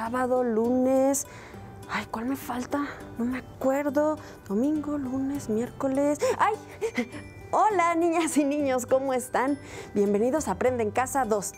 sábado, lunes. Ay, ¿cuál me falta? No me acuerdo. Domingo, lunes, miércoles. ¡Ay! Hola, niñas y niños, ¿cómo están? Bienvenidos a Aprende en Casa 2.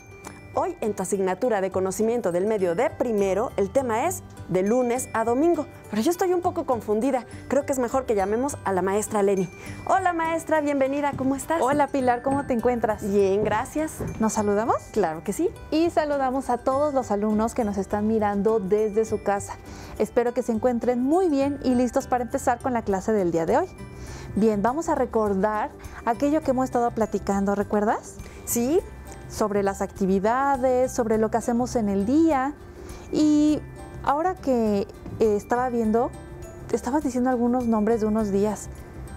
Hoy en tu asignatura de conocimiento del medio de primero, el tema es de lunes a domingo. Pero yo estoy un poco confundida. Creo que es mejor que llamemos a la maestra Leni. Hola maestra, bienvenida, ¿cómo estás? Hola Pilar, ¿cómo te encuentras? Bien, gracias. ¿Nos saludamos? Claro que sí. Y saludamos a todos los alumnos que nos están mirando desde su casa. Espero que se encuentren muy bien y listos para empezar con la clase del día de hoy. Bien, vamos a recordar aquello que hemos estado platicando, ¿recuerdas? Sí, sobre las actividades, sobre lo que hacemos en el día. Y ahora que eh, estaba viendo, estabas diciendo algunos nombres de unos días.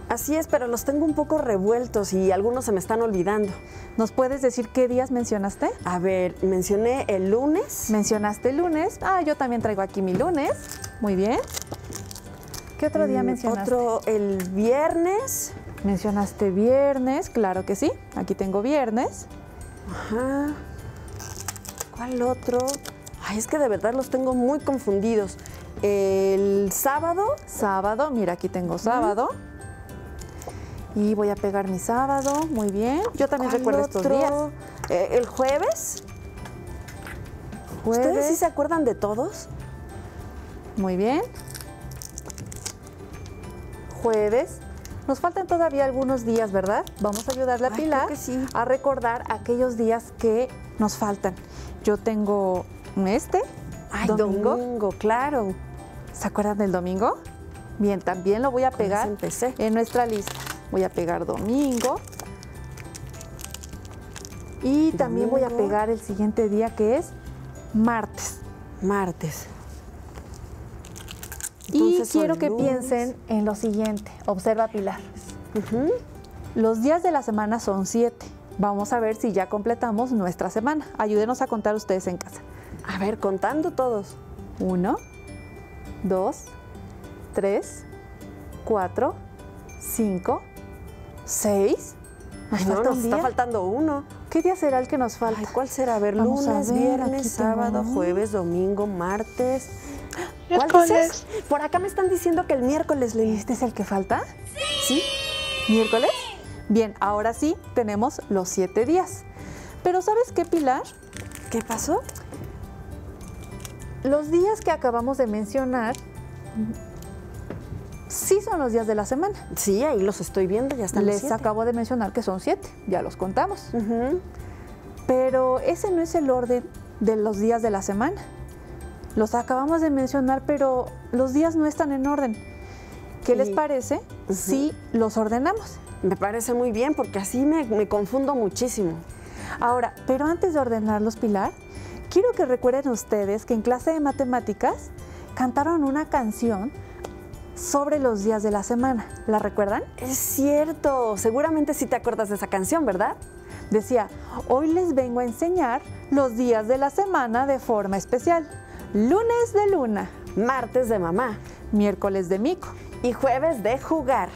Así es, pero los tengo un poco revueltos y algunos se me están olvidando. ¿Nos puedes decir qué días mencionaste? A ver, mencioné el lunes. Mencionaste el lunes. Ah, yo también traigo aquí mi lunes. Muy bien. ¿Qué otro día Mm, mencionaste? Otro, el viernes. Mencionaste viernes, claro que sí. Aquí tengo viernes. Ajá. ¿Cuál otro? Ay, es que de verdad los tengo muy confundidos. El sábado. Sábado, mira, aquí tengo sábado. Y voy a pegar mi sábado, muy bien. Yo también ¿Cuál recuerdo estos días. Eh, el jueves. ¿Ustedes sí Jueves, se acuerdan de todos? muy bien. Jueves. Nos faltan todavía algunos días, ¿verdad? Vamos a ayudarle a Ay, Pilar creo que sí. a recordar aquellos días que nos faltan. Yo tengo este, Ay, domingo. domingo, claro. ¿Se acuerdan del domingo? Bien, también lo voy a pegar empecé. en nuestra lista. Voy a pegar domingo. Y también voy a pegar el siguiente día que es martes. Martes. Y Entonces quiero que lunes. piensen en lo siguiente. Observa Pilar. Los días de la semana son siete. Vamos a ver si ya completamos nuestra semana. Ayúdenos a contar ustedes en casa. A ver, contando todos. Uno, dos, tres, cuatro, cinco, seis. Nos Ay, no, nos está faltando uno. ¿Qué día será el que nos falta? Ay, ¿cuál será? A ver, Vamos a lunes, ver, aquí viernes, sábado, jueves, domingo, martes. ¿Cuál Miércoles. dices? Por acá me están diciendo que el miércoles le ¿Este es el que falta? ¿Sí? ¿Miércoles? Bien, ahora sí tenemos los siete días. Pero ¿sabes qué, Pilar? ¿Qué pasó? Los días que acabamos de mencionar sí son los días de la semana. Sí, ahí los estoy viendo, ya están los Les siete. acabo de mencionar que son siete, ya los contamos. Pero ese no es el orden de los días de la semana. Los acabamos de mencionar, pero los días no están en orden. ¿Qué les parece si los ordenamos? Me parece muy bien porque así me, me confundo muchísimo. Ahora, pero antes de ordenarlos, Pilar, quiero que recuerden ustedes que en clase de matemáticas cantaron una canción sobre los días de la semana. ¿La recuerdan? Es cierto, seguramente sí te acuerdas de esa canción, ¿verdad? Decía, hoy les vengo a enseñar los días de la semana de forma especial. Lunes de luna, Martes de mamá miércoles de mico y jueves de jugar,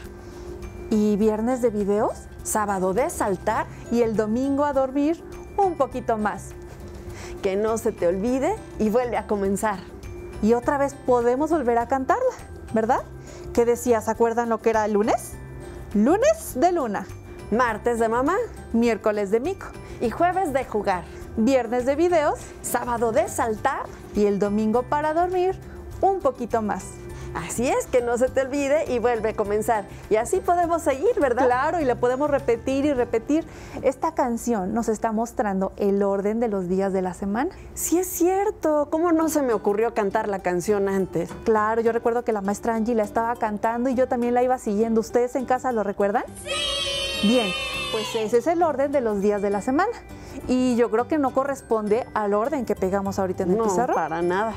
y viernes de videos sábado de saltar, y el domingo a dormir un poquito más. que no se te olvide y vuelve a comenzar. Y otra vez podemos volver a cantarla, ¿verdad? ¿Qué decía? ¿Se acuerdan lo que era el lunes? Lunes de luna, Martes de mamá miércoles de mico, y jueves de jugar, viernes de videos sábado de saltar. y el domingo para dormir un poquito más. Así es, que no se te olvide y vuelve a comenzar. Y así podemos seguir, ¿verdad? Claro, y le podemos repetir y repetir. Esta canción nos está mostrando el orden de los días de la semana. Sí es cierto. ¿Cómo no se me ocurrió cantar la canción antes? Claro, yo recuerdo que la maestra Angie la estaba cantando y yo también la iba siguiendo. ¿Ustedes en casa lo recuerdan? Sí. Bien, pues ese es el orden de los días de la semana. Y yo creo que no corresponde al orden que pegamos ahorita en el No, para nada.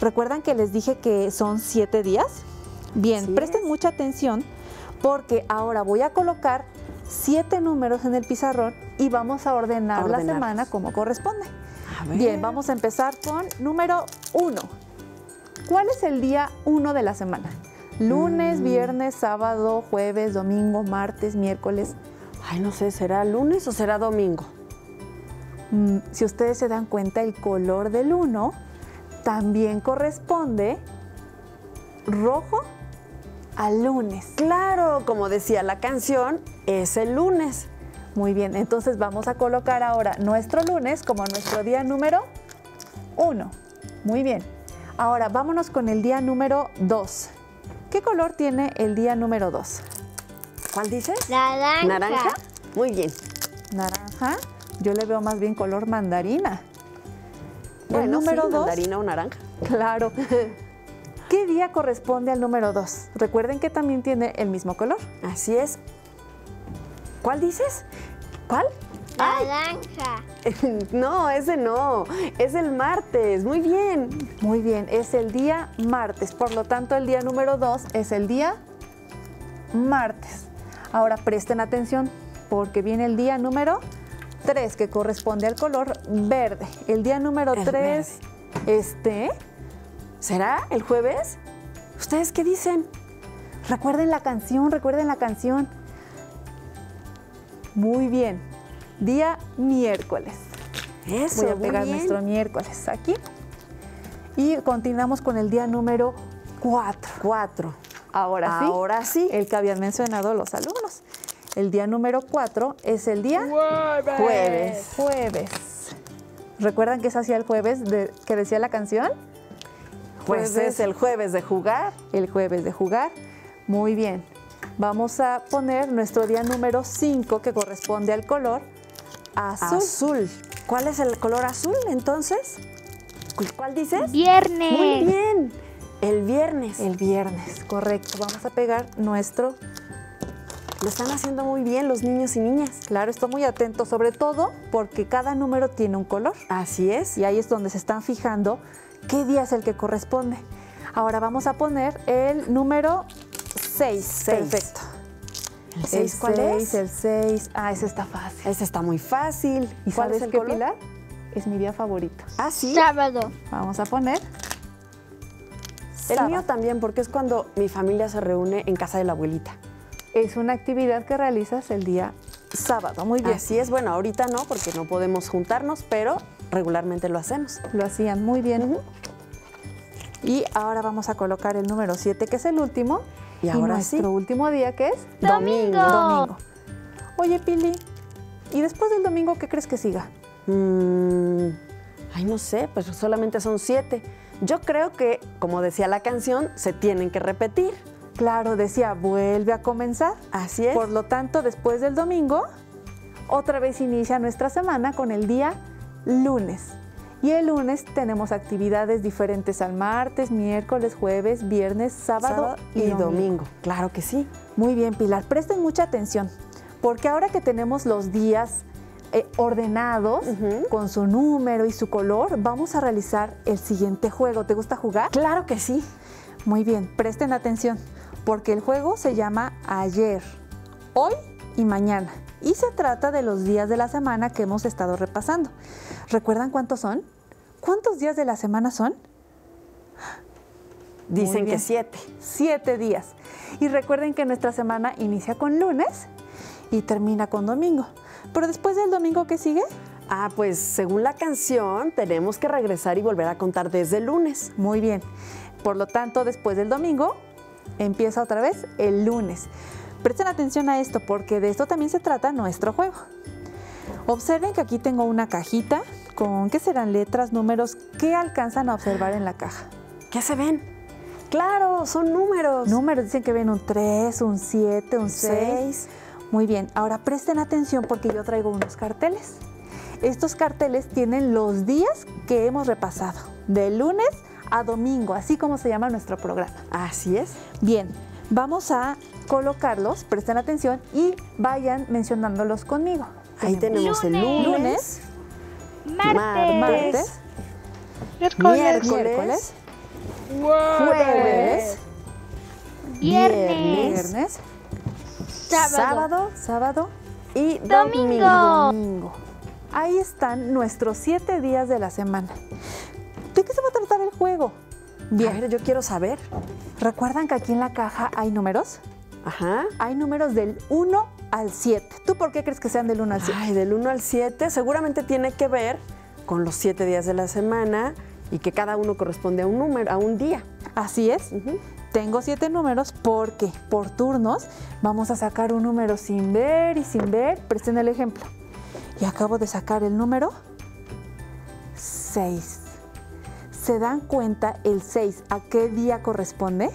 ¿Recuerdan que les dije que son siete días? Bien, Así presten es. mucha atención porque ahora voy a colocar siete números en el pizarrón y vamos a ordenar la semana como corresponde. A ver. Bien, vamos a empezar con número uno. ¿Cuál es el día uno de la semana? Lunes, Mm. viernes, sábado, jueves, domingo, martes, miércoles. Ay, no sé, ¿será lunes o será domingo? Mm, si ustedes se dan cuenta, el color del 1 también corresponde rojo al lunes. Claro, como decía la canción, es el lunes. Muy bien, entonces vamos a colocar ahora nuestro lunes como nuestro día número 1. Muy bien. Ahora vámonos con el día número 2. ¿Qué color tiene el día número 2? ¿Cuál dices? Naranja. ¿Naranja? Muy bien. Naranja. Yo le veo más bien color mandarina. el número sí, 2. mandarina o naranja. Claro. ¿Qué día corresponde al número 2? Recuerden que también tiene el mismo color. Así es. ¿Cuál dices? ¿Cuál? Naranja. No, ese no. Es el martes. Muy bien. Muy bien, es el día martes. Por lo tanto, el día número 2 es el día martes. Ahora presten atención porque viene el día número 3 que corresponde al color verde. El día número El 3, este, ¿Será el jueves? ¿Ustedes qué dicen? recuerden la canción, recuerden la canción. Muy bien, día miércoles. Eso, Voy a pegar bien. nuestro miércoles aquí. Y continuamos con el día número 4. Cuatro. Ahora sí. Ahora sí. El que habían mencionado los alumnos. El día número 4 es el día Jueves. jueves. ¿Recuerdan que es hacía el jueves de- que decía la canción? Pues Jueves. es el jueves de jugar. El jueves de jugar. Muy bien. Vamos a poner nuestro día número 5 que corresponde al color azul. Azul. ¿Cuál es el color azul entonces? ¿Cu- ¿Cuál dices? Viernes. Muy bien. El viernes. El viernes, correcto. Vamos a pegar nuestro Lo están haciendo muy bien los niños y niñas. Claro, estoy muy atento, sobre todo porque cada número tiene un color. Así es. Y ahí es donde se están fijando qué día es el que corresponde. Ahora vamos a poner el número 6. Seis. Perfecto. ¿El seis cuál seis, es? El 6. Ah, ese está fácil. Ese está muy fácil. ¿Y ¿Cuál sabes es el qué, color? Pilar? Es mi día favorito. Ah, sí. Sábado. Vamos a poner. El sábado. mío también, porque es cuando mi familia se reúne en casa de la abuelita. Es una actividad que realizas el día sábado. Muy bien. Así es, bueno, ahorita no, porque no podemos juntarnos, pero regularmente lo hacemos. Lo hacían muy bien. Y ahora vamos a colocar el número 7, que es el último. Y ahora sí. nuestro último día, que es Domingo. domingo. Oye, Pili, ¿y después del domingo qué crees que siga? Mm, ay, no sé, pues solamente son siete. Yo creo que, como decía la canción, se tienen que repetir. Claro, decía, vuelve a comenzar. Así es. Por lo tanto, después del domingo, otra vez inicia nuestra semana con el día lunes. Y el lunes tenemos actividades diferentes al martes, miércoles, jueves, viernes, sábado, Sábado y domingo. Claro que sí. Muy bien, Pilar, presten mucha atención, porque ahora que tenemos los días eh, ordenados, con su número y su color, vamos a realizar el siguiente juego. ¿Te gusta jugar? Claro que sí. Muy bien, presten atención, porque el juego se llama ayer, hoy y mañana. Y se trata de los días de la semana que hemos estado repasando. ¿Recuerdan cuántos son? ¿Cuántos días de la semana son? Dicen que siete. Siete días. Y recuerden que nuestra semana inicia con lunes y termina con domingo. Pero después del domingo, ¿qué sigue? Ah, pues según la canción, tenemos que regresar y volver a contar desde el lunes. Muy bien. Por lo tanto, después del domingo, empieza otra vez el lunes. Presten atención a esto porque de esto también se trata nuestro juego. Observen que aquí tengo una cajita con, ¿qué serán? Letras, números. ¿Qué alcanzan a observar en la caja? ¿Qué se ven? Claro, son números. Números, dicen que ven un 3, un 7, un 6. Seis. Muy bien, ahora presten atención porque yo traigo unos carteles. Estos carteles tienen los días que hemos repasado, de lunes a domingo, así como se llama nuestro programa. Así es. Bien, vamos a colocarlos, presten atención y vayan mencionándolos conmigo. Ahí tenemos el Lunes. lunes, Martes. Martes. Martes, Miércoles. miércoles, jueves, Viernes. viernes, Sábado. sábado sábado y domingo. Ahí están nuestros siete días de la semana. ¿De qué se va a tratar el juego? A ver, yo quiero saber. ¿Recuerdan que aquí en la caja hay números? Ajá. Hay números del 1 al 7. ¿Tú por qué crees que sean del 1 al 7? Ay, del 1 al 7 seguramente tiene que ver con los 7 días de la semana y que cada uno corresponde a un número, a un día. Así es. Ujú. Tengo siete números porque por turnos vamos a sacar un número sin ver y sin ver. Presten el ejemplo. Y acabo de sacar el número 6. ¿Se dan cuenta el 6 a qué día corresponde?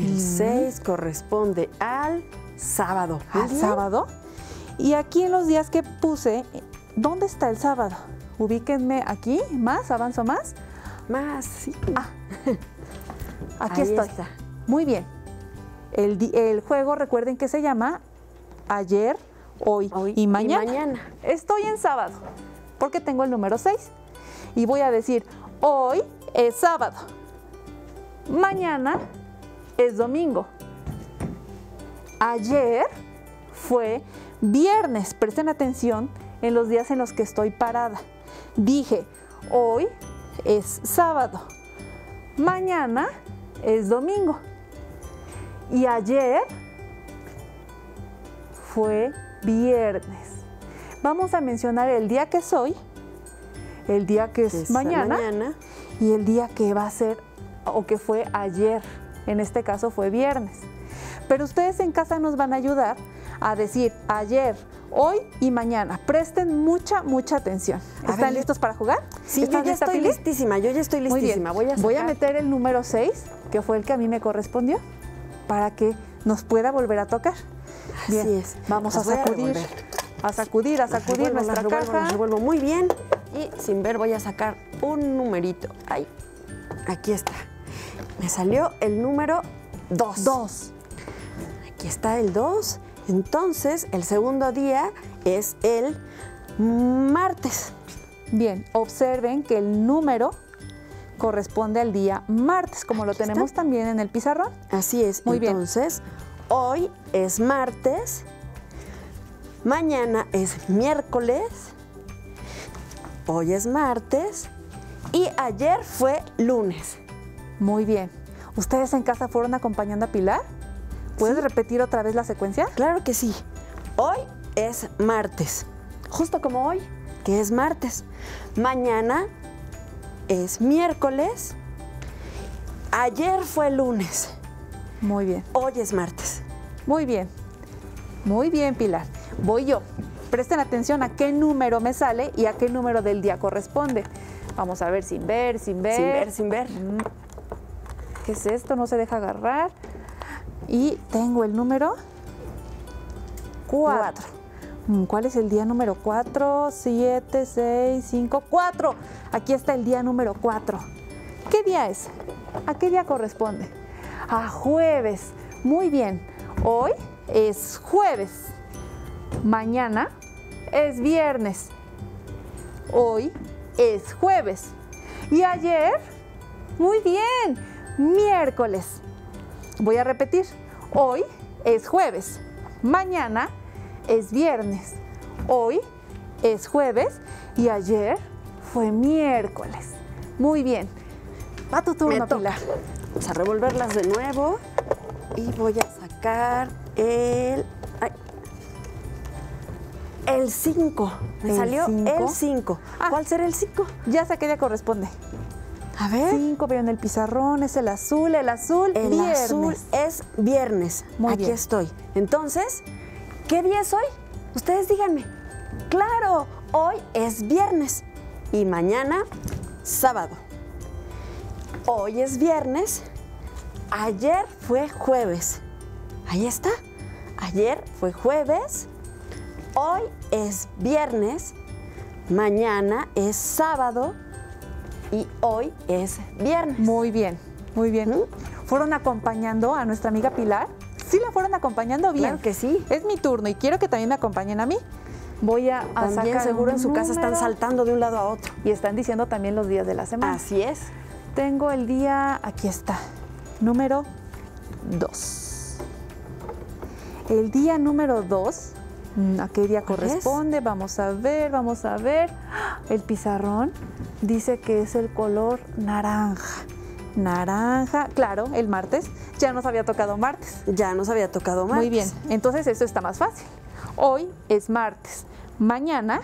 El Mm. 6 corresponde al sábado. Al bien. sábado. Y aquí en los días que puse, ¿dónde está el sábado? Ubíquenme aquí, más, avanzo más. Más, sí. Ah, aquí Ahí estoy. está. Muy bien. El, el juego, recuerden que se llama ayer, hoy, Hoy y, y mañana. mañana. Estoy en sábado, porque tengo el número 6. Y voy a decir, hoy es sábado. Mañana es domingo. Ayer fue viernes. Presten atención en los días en los que estoy parada. Dije, hoy es sábado. Mañana es domingo. Y ayer fue viernes. Vamos a mencionar el día que soy, el día que es, Es mañana, mañana. y el día que va a ser o que fue ayer. En este caso fue viernes. Pero ustedes en casa nos van a ayudar a decir ayer, hoy y mañana. Presten mucha, mucha atención. A ¿Están ver, listos para jugar? Sí, yo ¿Estás ya estoy Pili? listísima, yo ya estoy Muy listísima. bien. Voy a, a sacar- meter el número 6, que fue el que a mí me correspondió, para que nos pueda volver a tocar. Bien, Así es. vamos a Las voy a sacudir. A sacudir, a sacudir revuelvo, las nuestra revuelvo, las caja. revuelvo muy bien y sin ver voy a sacar un numerito. Ay, aquí está. Me salió el número 2. Dos. Aquí está el 2. Entonces, el segundo día es el martes. Bien, observen que el número corresponde al día martes, como lo está. tenemos también en el pizarrón. Así es. Muy bien. Entonces, hoy es martes. Mañana es miércoles. Hoy es martes. Y ayer fue lunes. Muy bien. ¿Ustedes en casa fueron acompañando a Pilar? ¿Puedes Sí. repetir otra vez la secuencia? Claro que sí. Hoy es martes. Justo como hoy, que es martes. Mañana es miércoles. Ayer fue lunes. Muy bien. Hoy es martes. Muy bien. Muy bien, Pilar. Voy yo. Presten atención a qué número me sale y a qué número del día corresponde. Vamos a ver sin ver, sin ver. Sin ver, sin ver. Mm. ¿Qué es esto? No se deja agarrar. Y tengo el número 4. ¿Cuál es el día número 4? 7, 6, 5, 4. Aquí está el día número 4. ¿Qué día es? ¿A qué día corresponde? A jueves. Muy bien. Hoy es jueves. Mañana es viernes. Hoy es jueves. Y ayer, muy bien, miércoles. Voy a repetir. Hoy es jueves. Mañana es viernes. Hoy es jueves y ayer fue miércoles. Muy bien. Va tu turno. Pilar. Vamos a revolverlas de nuevo. Y voy a sacar el. El 5. Me ¿El salió cinco? el 5. Ah. ¿Cuál será el 5? Ya sé qué día corresponde. A ver. 5, veo en el pizarrón, es el azul, el azul, El viernes. azul es viernes. Muy Aquí bien. estoy. Entonces, ¿qué día es hoy? Ustedes díganme. Claro, hoy es viernes. Y mañana, sábado. Hoy es viernes. Ayer fue jueves. Ahí está. Ayer fue jueves. Hoy es viernes. Mañana es sábado. Y hoy es viernes. Muy bien, muy bien. ¿Mm? ¿Fueron acompañando a nuestra amiga Pilar? Sí, la fueron acompañando bien. Claro que sí. Es mi turno y quiero que también me acompañen a mí. Voy a, a También sacar seguro un en su casa están saltando de un lado a otro. Y están diciendo también los días de la semana. Así es. Tengo el día, aquí está, número 2. El día número 2, ¿a qué día corresponde? Vamos a ver, vamos a ver. El pizarrón dice que es el color naranja. Naranja, claro, el martes. Ya nos había tocado martes. Ya nos había tocado más. Muy bien, entonces esto está más fácil. Hoy es martes, mañana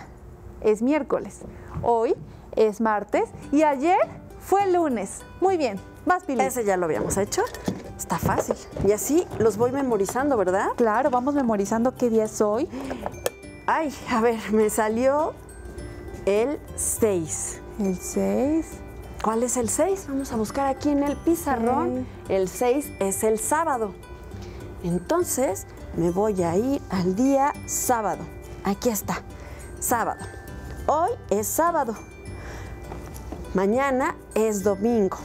es miércoles, hoy es martes y ayer fue lunes. Muy bien, vas Pili. Ese ya lo habíamos hecho. Está fácil. Y así los voy memorizando, ¿verdad? Claro, vamos memorizando qué día es hoy. Ay, a ver, me salió el 6. El 6. ¿Cuál es el 6? Vamos a buscar aquí en el pizarrón. El 6 es el sábado. Entonces me voy a ir al día sábado. Aquí está, sábado. Hoy es sábado. Mañana es domingo.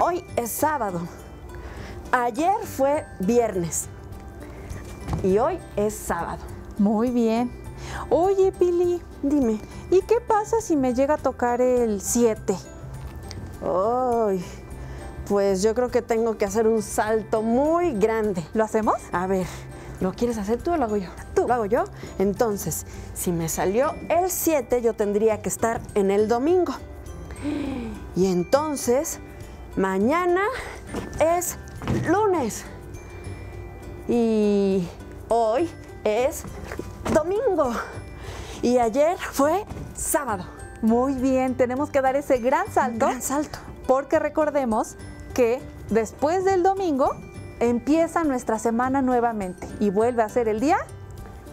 Hoy es sábado. Ayer fue viernes. Y hoy es sábado. Muy bien. Oye, Pili, Dime. ¿y qué pasa si me llega a tocar el 7? Ay, pues yo creo que tengo que hacer un salto muy grande. ¿Lo hacemos? A ver, ¿lo quieres hacer tú o lo hago yo? Tú. ¿Lo hago yo? Entonces, si me salió el 7, yo tendría que estar en el domingo. Y entonces, mañana es lunes. Y hoy es domingo. Y ayer fue sábado. Muy bien, tenemos que dar ese gran salto. Gran salto. Porque recordemos que después del domingo empieza nuestra semana nuevamente y vuelve a ser el día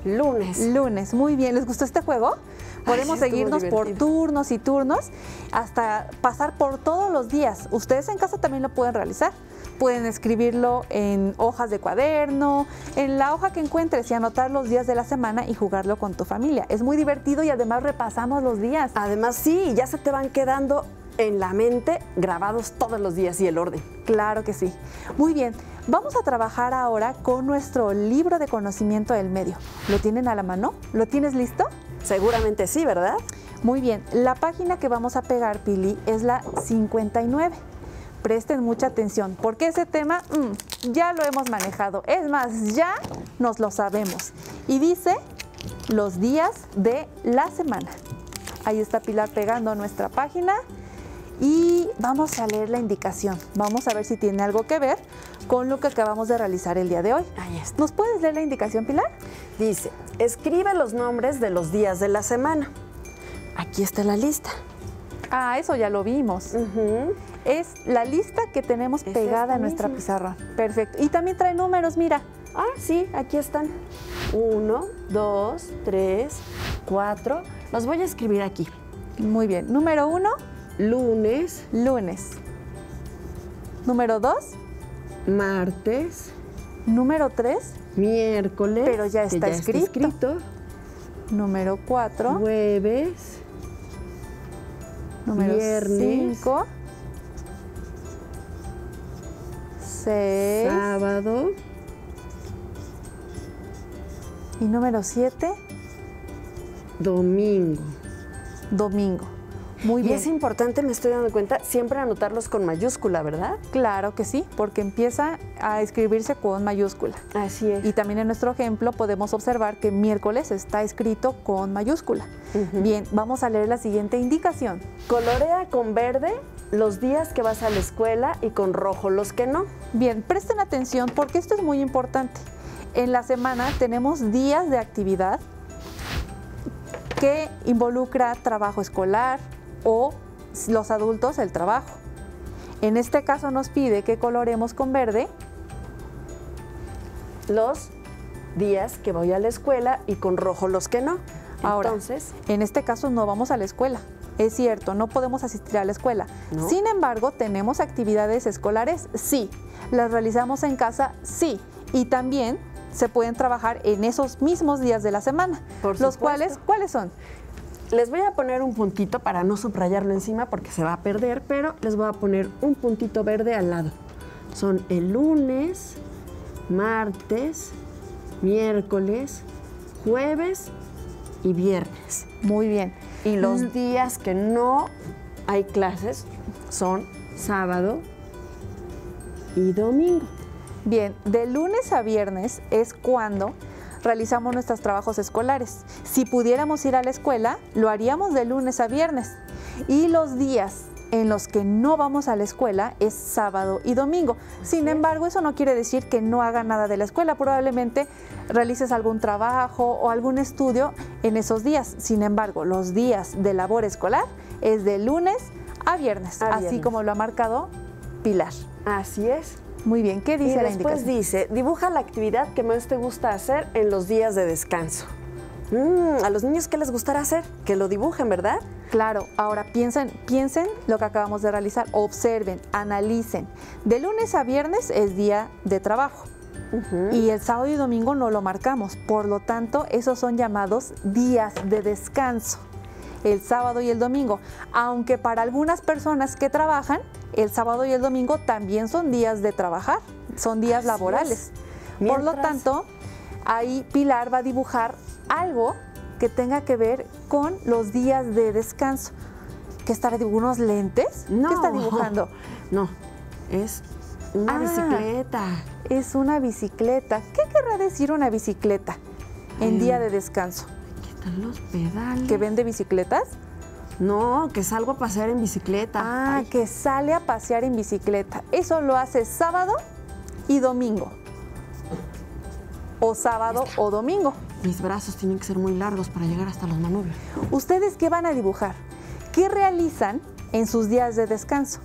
Lunes. lunes. Muy bien, ¿les gustó este juego? Podemos seguirnos por turnos y turnos hasta pasar por todos los días. Ustedes en casa también lo pueden realizar. Pueden escribirlo en hojas de cuaderno, en la hoja que encuentres y anotar los días de la semana y jugarlo con tu familia. Es muy divertido y además repasamos los días. Además, sí, ya se te van quedando en la mente grabados todos los días y el orden. Claro que sí. Muy bien, vamos a trabajar ahora con nuestro libro de conocimiento del medio. ¿Lo tienen a la mano? ¿Lo tienes listo? Seguramente sí, ¿verdad? Muy bien, la página que vamos a pegar, Pili, es la 59. Presten mucha atención, porque ese tema mm, ya lo hemos manejado. Es más, ya nos lo sabemos. Y dice los días de la semana. Ahí está Pilar pegando nuestra página y vamos a leer la indicación. Vamos a ver si tiene algo que ver con lo que acabamos de realizar el día de hoy. Ahí está. ¿Nos puedes leer la indicación, Pilar? Dice, escribe los nombres de los días de la semana. Aquí está la lista. Ah, eso ya lo vimos. Es la lista que tenemos pegada en nuestra pizarra. Perfecto. Y también trae números, mira. Ah, sí, aquí están. Uno, dos, tres, cuatro. Los voy a escribir aquí. Muy bien. Número uno, Lunes, lunes. Número dos, martes, número tres, miércoles. Pero ya que está escrito. número cuatro, Jueves, número viernes, sábado, y número siete, domingo. domingo. Muy Y bien. es importante, me estoy dando cuenta, siempre anotarlos con mayúscula, ¿verdad? Claro que sí, porque empieza a escribirse con mayúscula. Así es. Y también en nuestro ejemplo podemos observar que miércoles está escrito con mayúscula. Bien, vamos a leer la siguiente indicación. Colorea con verde los días que vas a la escuela y con rojo los que no. Bien, presten atención porque esto es muy importante. En la semana tenemos días de actividad que involucra trabajo escolar o los adultos el trabajo. En este caso nos pide que coloremos con verde Los días que voy a la escuela y con rojo los que no. Ahora, Entonces, en este caso no vamos a la escuela. Es cierto, no podemos asistir a la escuela. ¿No? Sin embargo, tenemos actividades escolares, sí. Las realizamos en casa, sí. Y también se pueden trabajar en esos mismos días de la semana. Por los cuales, ¿cuáles son? Les voy a poner un puntito para no subrayarlo encima porque se va a perder, pero les voy a poner un puntito verde al lado. Son el lunes, martes, miércoles, jueves y viernes. Muy bien. Y los Mm. días que no hay clases son sábado y domingo. Bien, de lunes a viernes es cuando realizamos nuestros trabajos escolares. Si pudiéramos ir a la escuela, lo haríamos de lunes a viernes. Y los días en los que no vamos a la escuela es sábado y domingo. Sin embargo, eso no quiere decir que no haga nada de la escuela. Probablemente realices algún trabajo o algún estudio en esos días. Sin embargo, los días de labor escolar es de lunes a viernes, A así viernes. como lo ha marcado Pilar. Así es. Muy bien, ¿qué Y dice la después indicación? dice, dibuja la actividad que más te gusta hacer en los días de descanso. Mm, a los niños, ¿qué les gustará hacer? Que lo dibujen, ¿verdad? Claro, ahora piensen, piensen lo que acabamos de realizar, observen, analicen. De lunes a viernes es día de trabajo y el sábado y domingo no lo marcamos, por lo tanto esos son llamados días de descanso, el sábado y el domingo, aunque para algunas personas que trabajan, el sábado y el domingo también son días de trabajar, son días Así laborales. es. Por lo tanto, ahí Pilar va a dibujar algo que tenga que ver con los días de descanso. ¿Qué estará dibujando? ¿Unos lentes? No. ¿Qué está dibujando? No, es una Ah. bicicleta. Es una bicicleta. ¿Qué querrá decir una bicicleta en Eh. día de descanso? Aquí están los pedales. ¿Que vende bicicletas? No, que salgo a pasear en bicicleta. Ah, Ay, que sale a pasear en bicicleta. Eso lo hace sábado y domingo. O sábado o domingo. Mis brazos tienen que ser muy largos para llegar hasta los manubrios. ¿Ustedes qué van a dibujar? ¿Qué realizan en sus días de descanso?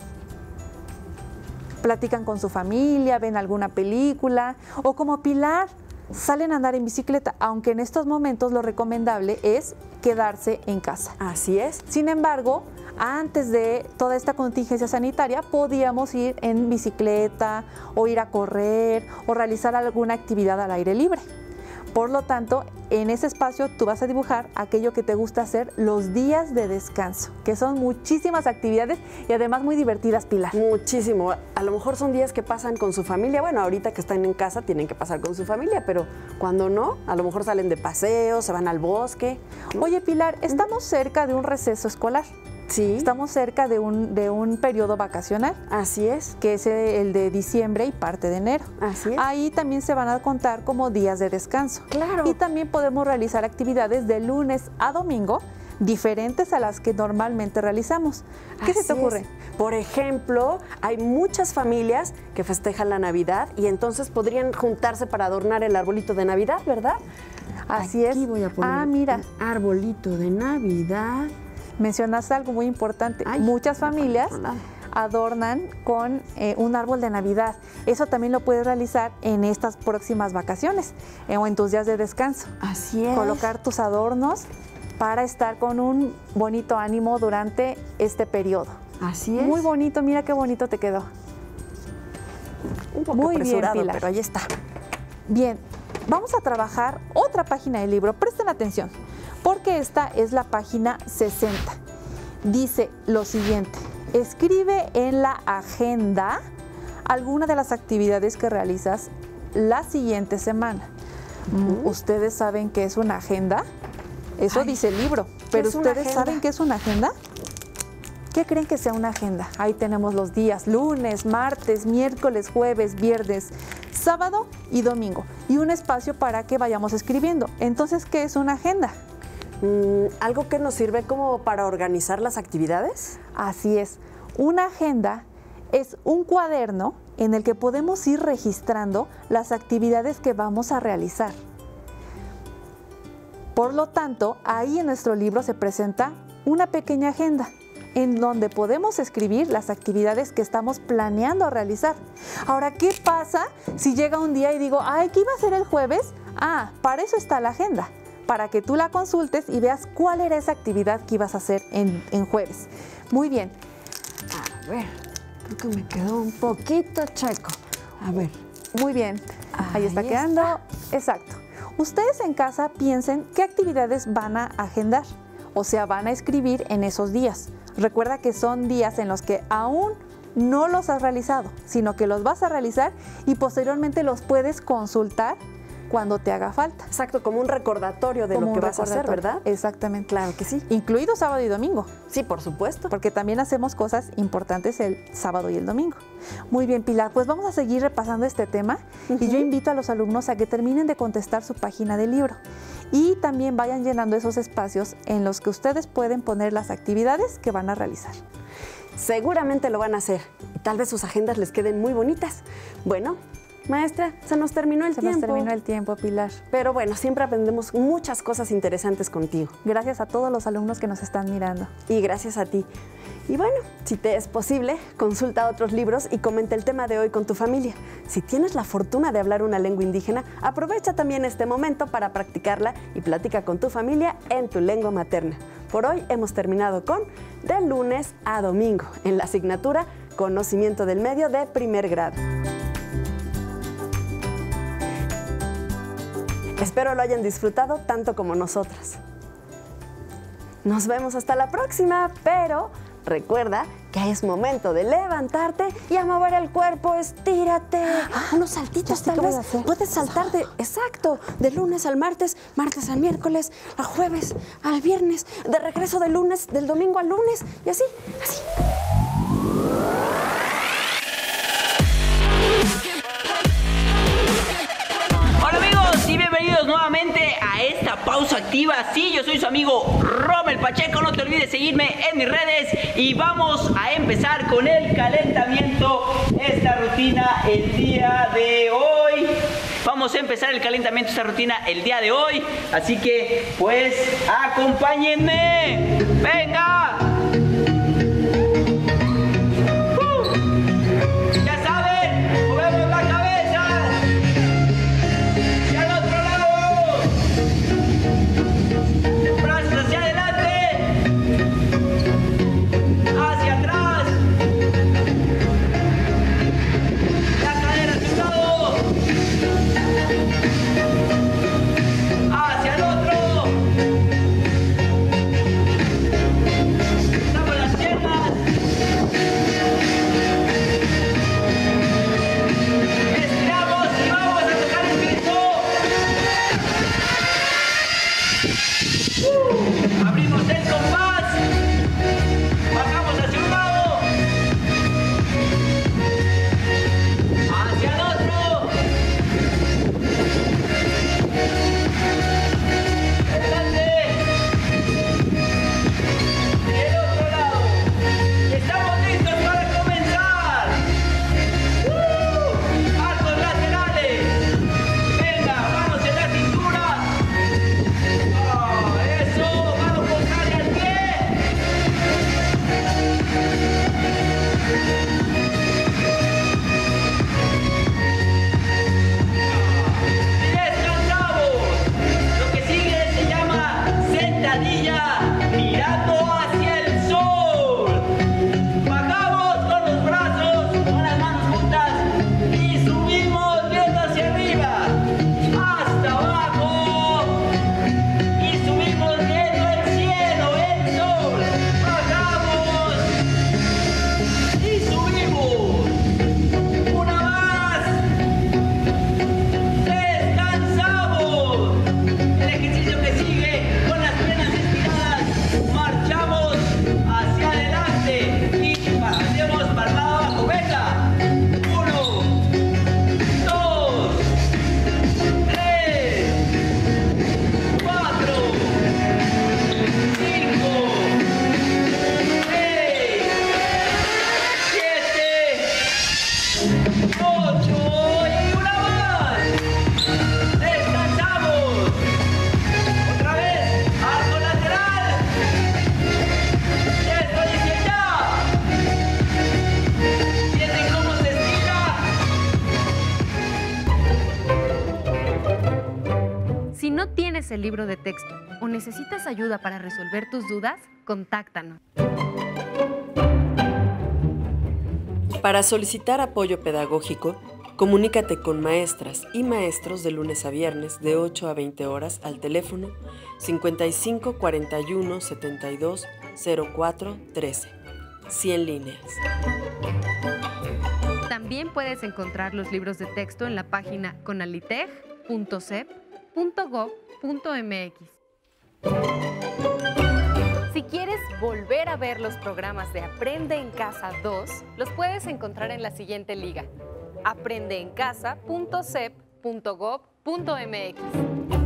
¿Platican con su familia? ¿Ven alguna película? ¿O como Pilar? Salen a andar en bicicleta, aunque en estos momentos lo recomendable es quedarse en casa. Así es. Sin embargo, antes de toda esta contingencia sanitaria, podíamos ir en bicicleta o ir a correr o realizar alguna actividad al aire libre. Por lo tanto, en ese espacio tú vas a dibujar aquello que te gusta hacer los días de descanso, que son muchísimas actividades y además muy divertidas, Pilar. Muchísimo. A lo mejor son días que pasan con su familia. Bueno, ahorita que están en casa tienen que pasar con su familia, pero cuando no, a lo mejor salen de paseo, se van al bosque. Oye, Pilar, estamos cerca de un receso escolar. Sí, Estamos cerca de un, de un periodo vacacional. así es. que es el de diciembre y parte de enero. Así es. Ahí también se van a contar como días de descanso. Claro. Y también podemos realizar actividades de lunes a domingo diferentes a las que normalmente realizamos. ¿Qué se te es. ocurre? Por ejemplo, hay muchas familias que festejan la Navidad y entonces podrían juntarse para adornar el arbolito de Navidad, ¿verdad? Así Aquí es. voy a poner ah, mira, un arbolito de Navidad. Mencionaste algo muy importante. Ay, Muchas familias adornan con eh, un árbol de Navidad. Eso también lo puedes realizar en estas próximas vacaciones eh, o en tus días de descanso. Así es. colocar tus adornos para estar con un bonito ánimo durante este periodo. Así es. Muy bonito, mira qué bonito te quedó. Un poco Muy bien, Pilar. pero ahí está. Bien, vamos a trabajar otra página del libro. Presten atención, porque esta es la página 60. Dice lo siguiente, escribe en la agenda alguna de las actividades que realizas la siguiente semana. ¿Ustedes saben qué es una agenda? Eso Ay, dice el libro, pero ¿ustedes saben qué es una agenda? ¿Qué creen que sea una agenda? Ahí tenemos los días, lunes, martes, miércoles, jueves, viernes, sábado y domingo. Y un espacio para que vayamos escribiendo. Entonces, ¿qué es una agenda? Mm, ¿Algo que nos sirve como para organizar las actividades? Así es. Una agenda es un cuaderno en el que podemos ir registrando las actividades que vamos a realizar. Por lo tanto, ahí en nuestro libro se presenta una pequeña agenda en donde podemos escribir las actividades que estamos planeando realizar. Ahora, ¿qué pasa si llega un día y digo, ay, ¿qué iba a hacer el jueves? Ah, para eso está la agenda, para que tú la consultes y veas cuál era esa actividad que ibas a hacer en, en jueves. Muy bien, A ver, creo que me quedó un poquito checo. A ver. Muy bien, ahí, Ahí está quedando. Exacto. Ustedes en casa piensen qué actividades van a agendar, o sea, van a escribir en esos días. Recuerda que son días en los que aún no los has realizado, sino que los vas a realizar y posteriormente los puedes consultar cuando te haga falta. Exacto, como un recordatorio de Como lo que vas a hacer. ¿verdad? Exactamente. Claro que sí. Incluido sábado y domingo, Sí, por supuesto. porque también hacemos cosas importantes el sábado y el domingo. Muy bien, Pilar, pues vamos a seguir repasando este tema y yo invito a los alumnos a que terminen de contestar su página del libro y también vayan llenando esos espacios en los que ustedes pueden poner las actividades que van a realizar. seguramente lo van a hacer. Tal vez sus agendas les queden muy bonitas. Bueno, maestra, se nos terminó el Se tiempo. nos terminó el tiempo, Pilar. Pero bueno, siempre aprendemos muchas cosas interesantes contigo. Gracias a todos los alumnos que nos están mirando. Y gracias a ti. Y bueno, si te es posible, consulta otros libros y comenta el tema de hoy con tu familia. Si tienes la fortuna de hablar una lengua indígena, aprovecha también este momento para practicarla y platica con tu familia en tu lengua materna. Por hoy hemos terminado con De lunes a domingo en la asignatura Conocimiento del Medio de primer grado. Espero lo hayan disfrutado tanto como nosotras. Nos vemos hasta la próxima, pero recuerda que es momento de levantarte y a mover el cuerpo, estírate. Unos saltitos tal vez. Puedes saltar de, exacto, de lunes al martes, martes al miércoles, a jueves, al viernes, de regreso del lunes, del domingo al lunes, y así, así. Bienvenidos nuevamente a esta pausa activa. Sí, yo soy su amigo Rommel Pacheco. No te olvides seguirme en mis redes y vamos a empezar con el calentamiento. Esta rutina el día de hoy. Vamos a empezar el calentamiento, esta rutina el día de hoy. Así que pues acompáñenme. Venga. No tienes el libro de texto o necesitas ayuda para resolver tus dudas, contáctanos. Para solicitar apoyo pedagógico, comunícate con maestras y maestros de lunes a viernes de 8 a 20 horas al teléfono 55 41 72 04 13. 100 líneas. También puedes encontrar los libros de texto en la página Si quieres volver a ver los programas de Aprende en Casa 2, los puedes encontrar en la siguiente liga: aprendeencasa.cep.gov.mx.